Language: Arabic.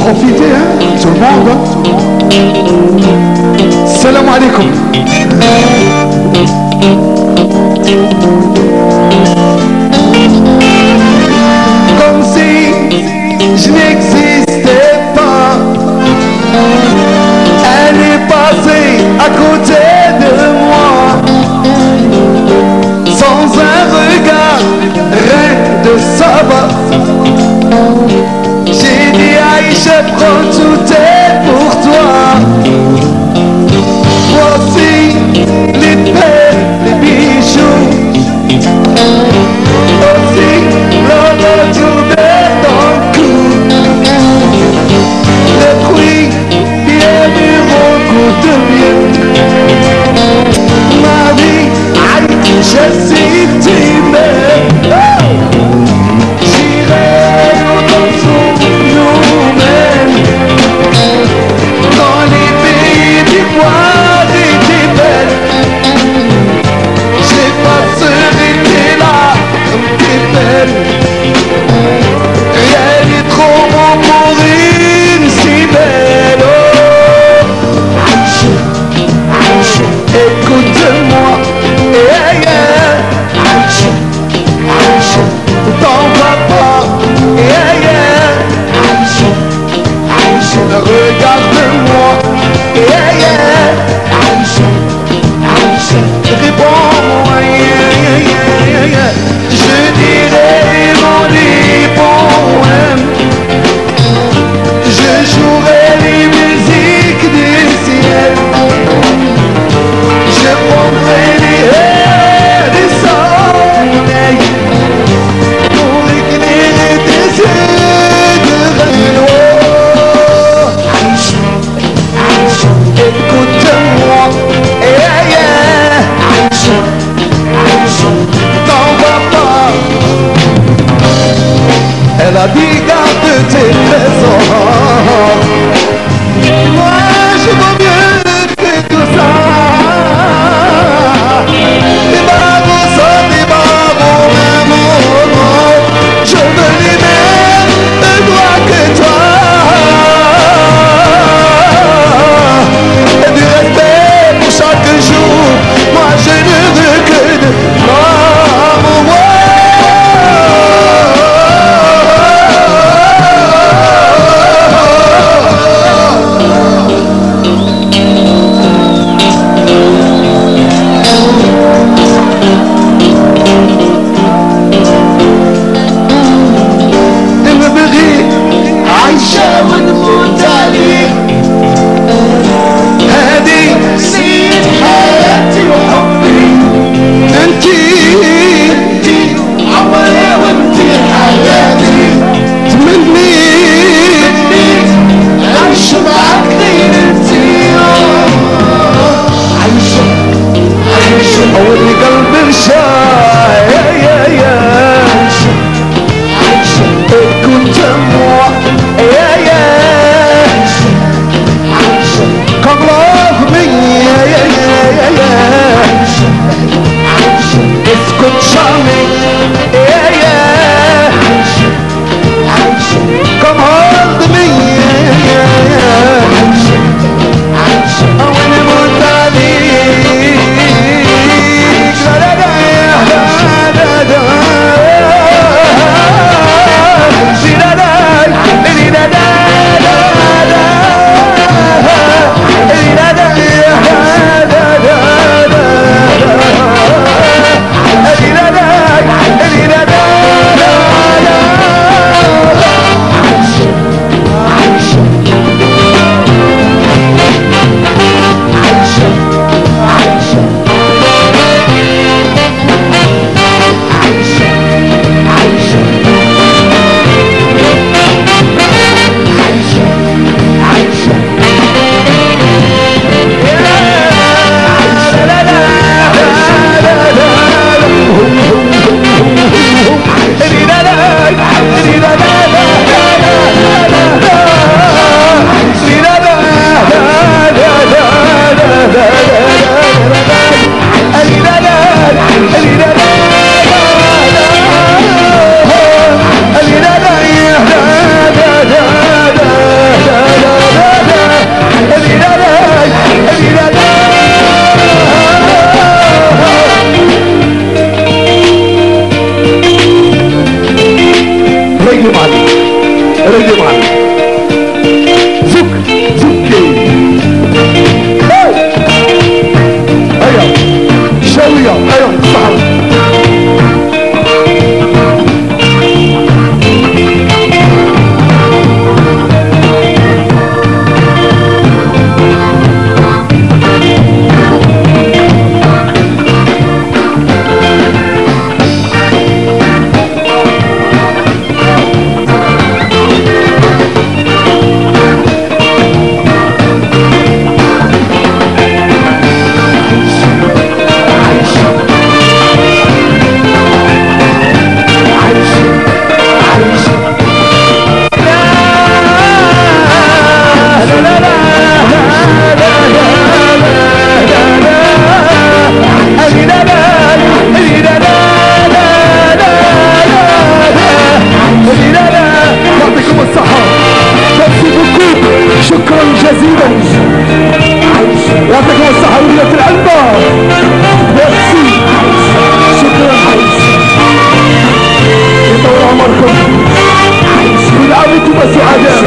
Profitez, hein, tout le. Hein. Salam alaikum. 哎呦我的妈 جزيلا يعطيك الصحوية العلبة ميرسي شكرا يطول عمركم. كل عام أنتم سعداء